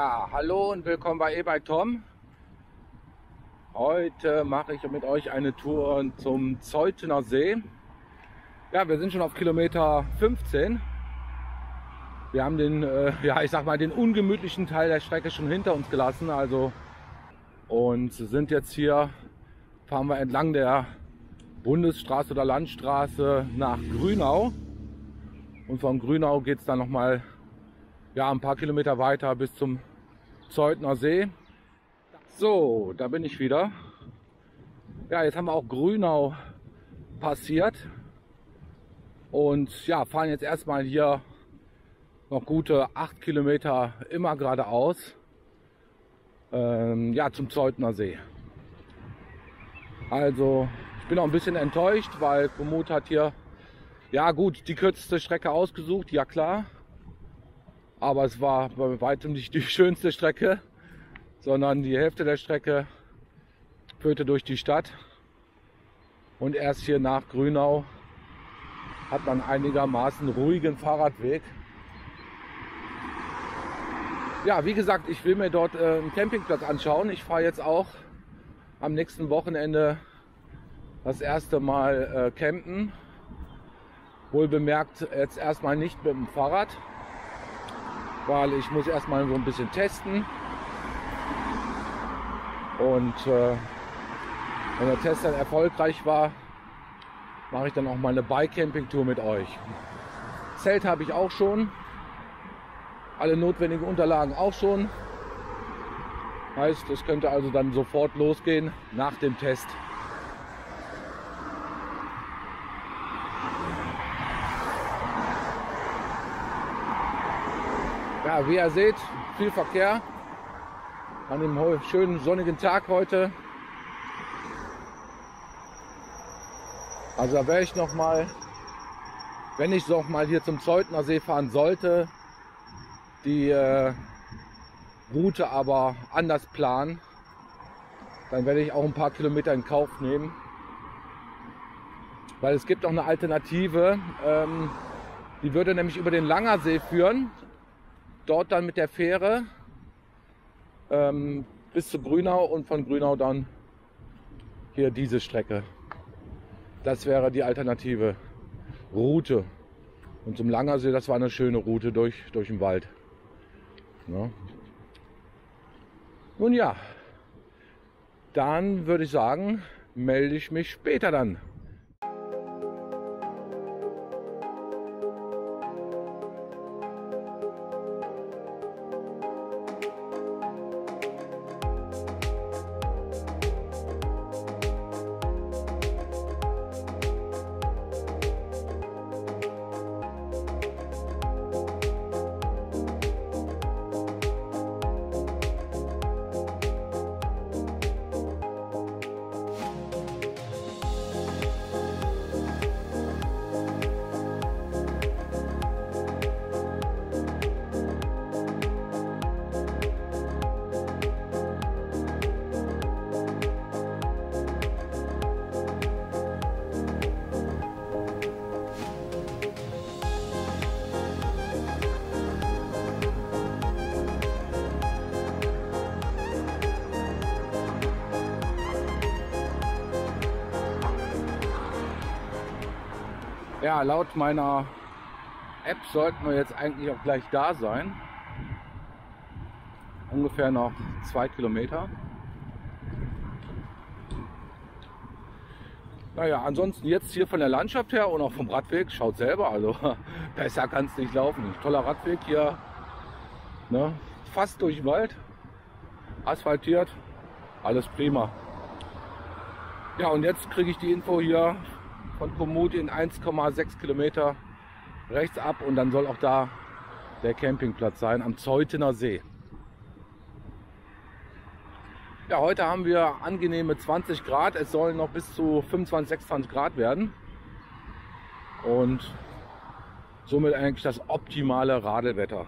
Ja, hallo und willkommen bei E-Bike Tom. Heute mache ich mit euch eine Tour zum Zeutener See. Ja, wir sind schon auf Kilometer 15. Wir haben den, äh, ja, ich sag mal, den ungemütlichen Teil der Strecke schon hinter uns gelassen. Also und sind jetzt hier, fahren wir entlang der Bundesstraße oder Landstraße nach Grünau. Und von Grünau geht es dann nochmal ja, ein paar Kilometer weiter bis zum Zeutner See. So, da bin ich wieder. Ja, jetzt haben wir auch Grünau passiert. Und ja, fahren jetzt erstmal hier noch gute acht Kilometer immer geradeaus. Ähm, ja, zum Zeutner See. Also, ich bin auch ein bisschen enttäuscht, weil Komoot hat hier, ja gut, die kürzeste Strecke ausgesucht, ja klar. Aber es war bei weitem nicht die schönste Strecke, sondern die Hälfte der Strecke führte durch die Stadt. Und erst hier nach Grünau hat man einigermaßen ruhigen Fahrradweg. Ja, wie gesagt, ich will mir dort äh, einen Campingplatz anschauen. Ich fahre jetzt auch am nächsten Wochenende das erste Mal äh, campen. Wohl bemerkt jetzt erstmal nicht mit dem Fahrrad, weil ich muss erstmal so ein bisschen testen. Und äh, wenn der Test dann erfolgreich war, mache ich dann auch mal eine Bike-Camping-Tour mit euch. Zelt habe ich auch schon. Alle notwendigen Unterlagen auch schon. Heißt, es könnte also dann sofort losgehen nach dem Test. Wie ihr seht, viel Verkehr an dem schönen sonnigen Tag heute. Also da wäre ich noch mal, wenn ich noch mal hier zum Zeutner See fahren sollte, die äh, Route aber anders planen, dann werde ich auch ein paar Kilometer in Kauf nehmen. Weil es gibt auch eine Alternative, ähm, die würde nämlich über den Langersee führen dort dann mit der Fähre ähm, bis zu Grünau und von Grünau dann hier diese Strecke. Das wäre die alternative Route. Und zum Langersee, das war eine schöne Route durch, durch den Wald. Ja. Nun ja, dann würde ich sagen, melde ich mich später dann. Ja, laut meiner App sollten wir jetzt eigentlich auch gleich da sein. Ungefähr noch zwei Kilometer. Naja, ansonsten jetzt hier von der Landschaft her und auch vom Radweg, schaut selber, also besser kann es nicht laufen. Toller Radweg hier, ne? fast durch den Wald, asphaltiert, alles prima. Ja, und jetzt kriege ich die Info hier von Komoot in 1,6 Kilometer rechts ab und dann soll auch da der Campingplatz sein am Zeutener See. Ja, heute haben wir angenehme 20 Grad. Es sollen noch bis zu 25, 26 Grad werden. Und somit eigentlich das optimale Radelwetter.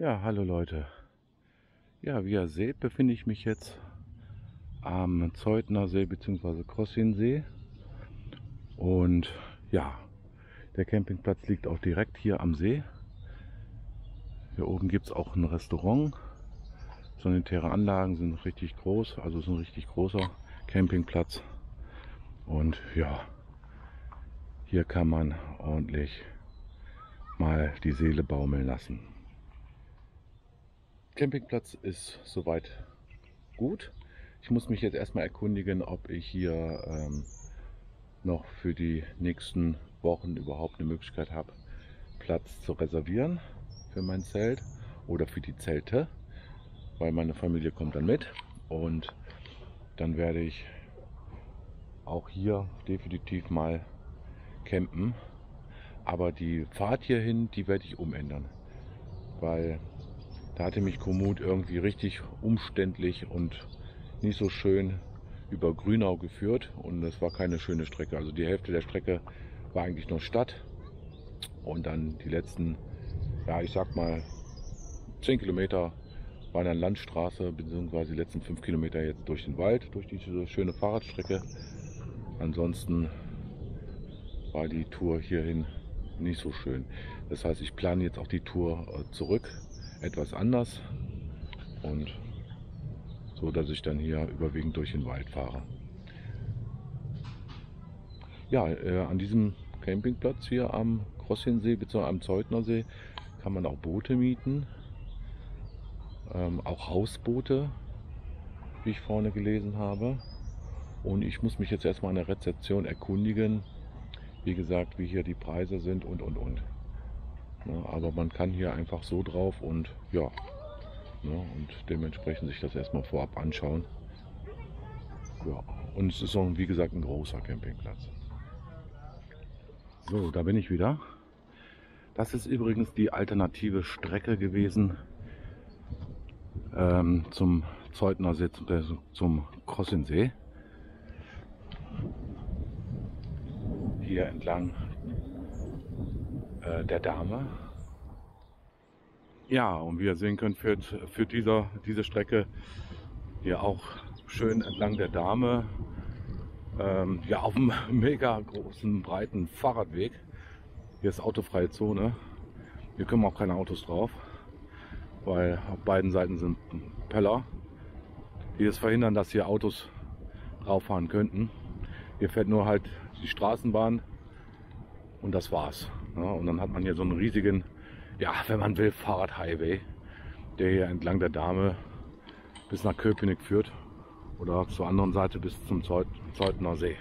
Ja, hallo Leute. Ja, wie ihr seht, befinde ich mich jetzt am Zeutner See bzw. Krossinsee. Und ja, der Campingplatz liegt auch direkt hier am See. Hier oben gibt es auch ein Restaurant. Sanitäre Anlagen sind richtig groß, also es ist ein richtig großer Campingplatz. Und ja, hier kann man ordentlich mal die Seele baumeln lassen. Campingplatz ist soweit gut. Ich muss mich jetzt erstmal erkundigen, ob ich hier ähm, noch für die nächsten Wochen überhaupt eine Möglichkeit habe, Platz zu reservieren für mein Zelt oder für die Zelte, weil meine Familie kommt dann mit und dann werde ich auch hier definitiv mal campen. Aber die Fahrt hierhin, die werde ich umändern, weil da hatte mich Komoot irgendwie richtig umständlich und nicht so schön über Grünau geführt und es war keine schöne Strecke. Also die Hälfte der Strecke war eigentlich noch Stadt und dann die letzten, ja ich sag mal 10 Kilometer war dann Landstraße, beziehungsweise die letzten 5 Kilometer jetzt durch den Wald, durch diese schöne Fahrradstrecke. Ansonsten war die Tour hierhin nicht so schön. Das heißt, ich plane jetzt auch die Tour äh, zurück etwas anders und so, dass ich dann hier überwiegend durch den Wald fahre. Ja, äh, an diesem Campingplatz hier am Krossinsee bzw. am Zeutnersee kann man auch Boote mieten, ähm, auch Hausboote, wie ich vorne gelesen habe. Und ich muss mich jetzt erstmal an der Rezeption erkundigen, wie gesagt, wie hier die Preise sind und und und. Ne, aber man kann hier einfach so drauf und ja, ne, und dementsprechend sich das erstmal vorab anschauen. Ja, und es ist auch, wie gesagt, ein großer Campingplatz. So, da bin ich wieder. Das ist übrigens die alternative Strecke gewesen ähm, zum Zeutner See, äh, zum Krossinsee. Hier entlang äh, der Dame. Ja, und wie ihr sehen könnt, führt, führt dieser, diese Strecke hier auch schön entlang der Dame. Ähm, ja, auf einem mega großen, breiten Fahrradweg. Hier ist autofreie Zone. Hier kommen auch keine Autos drauf, weil auf beiden Seiten sind Peller, die es verhindern, dass hier Autos rauffahren könnten. Hier fährt nur halt die Straßenbahn und das war's. Ja, und dann hat man hier so einen riesigen, ja, wenn man will, Fahrradhighway, der hier entlang der Dame bis nach Köpenick führt oder zur anderen Seite bis zum Zeutner See.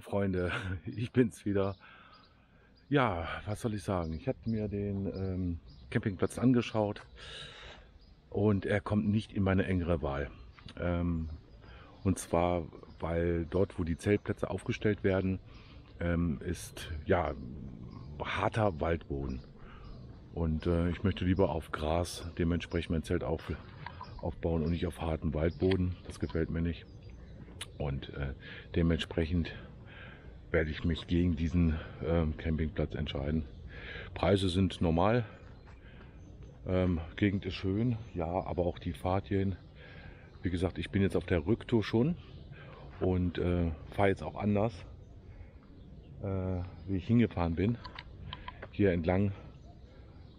Freunde, ich bin's wieder. Ja, was soll ich sagen? Ich hatte mir den ähm, Campingplatz angeschaut und er kommt nicht in meine engere Wahl. Ähm, und zwar, weil dort, wo die Zeltplätze aufgestellt werden, ähm, ist ja harter Waldboden. Und äh, ich möchte lieber auf Gras dementsprechend mein Zelt auf, aufbauen und nicht auf harten Waldboden. Das gefällt mir nicht. Und äh, dementsprechend werde ich mich gegen diesen ähm, Campingplatz entscheiden. Preise sind normal. Ähm, Gegend ist schön, ja, aber auch die Fahrt hierhin wie gesagt, ich bin jetzt auf der Rücktour schon und äh, fahre jetzt auch anders, äh, wie ich hingefahren bin. Hier entlang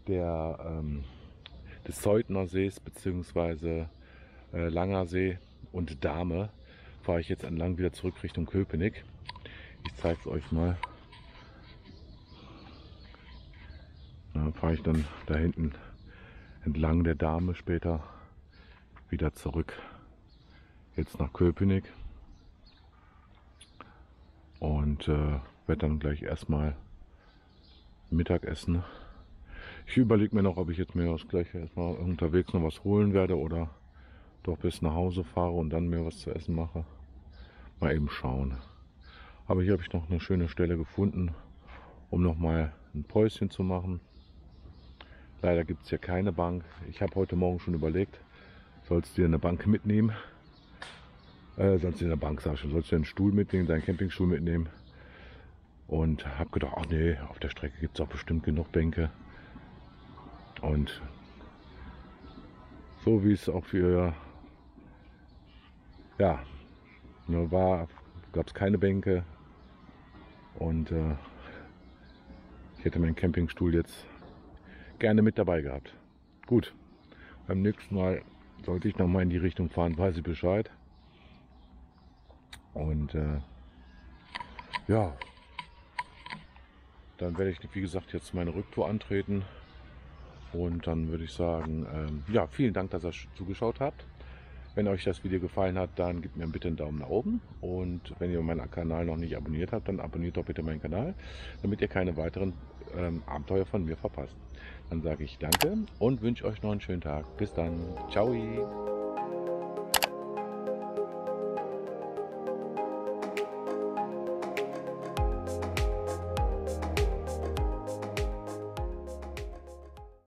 der, ähm, des Zeutner Sees bzw. Äh, Langer See und Dame fahre ich jetzt entlang wieder zurück Richtung Köpenick. Ich zeige es euch mal. Da fahre ich dann da hinten entlang der Dame später wieder zurück. Jetzt nach Köpenick. Und äh, werde dann gleich erstmal Mittagessen. Ich überlege mir noch, ob ich jetzt mir das gleich erstmal unterwegs noch was holen werde oder doch bis nach Hause fahre und dann mir was zu essen mache. Mal eben schauen. Aber hier habe ich noch eine schöne Stelle gefunden, um noch mal ein Päuschen zu machen. Leider gibt es hier keine Bank. Ich habe heute Morgen schon überlegt, sollst du dir eine Bank mitnehmen? Äh, sollst du eine Bank, sag schon, sollst du einen Stuhl mitnehmen, deinen Campingstuhl mitnehmen? Und habe gedacht, ach nee, auf der Strecke gibt es auch bestimmt genug Bänke. Und so wie es auch für ja, ne, war, gab es keine Bänke und äh, ich hätte meinen Campingstuhl jetzt gerne mit dabei gehabt. Gut, beim nächsten Mal sollte ich noch mal in die Richtung fahren, weiß ich Bescheid. Und äh, ja, dann werde ich, wie gesagt, jetzt meine Rücktour antreten. Und dann würde ich sagen, ähm, ja, vielen Dank, dass ihr zugeschaut habt. Wenn euch das Video gefallen hat, dann gebt mir bitte einen Daumen nach oben. Und wenn ihr meinen Kanal noch nicht abonniert habt, dann abonniert doch bitte meinen Kanal, damit ihr keine weiteren ähm, Abenteuer von mir verpasst. Dann sage ich danke und wünsche euch noch einen schönen Tag. Bis dann. Ciao.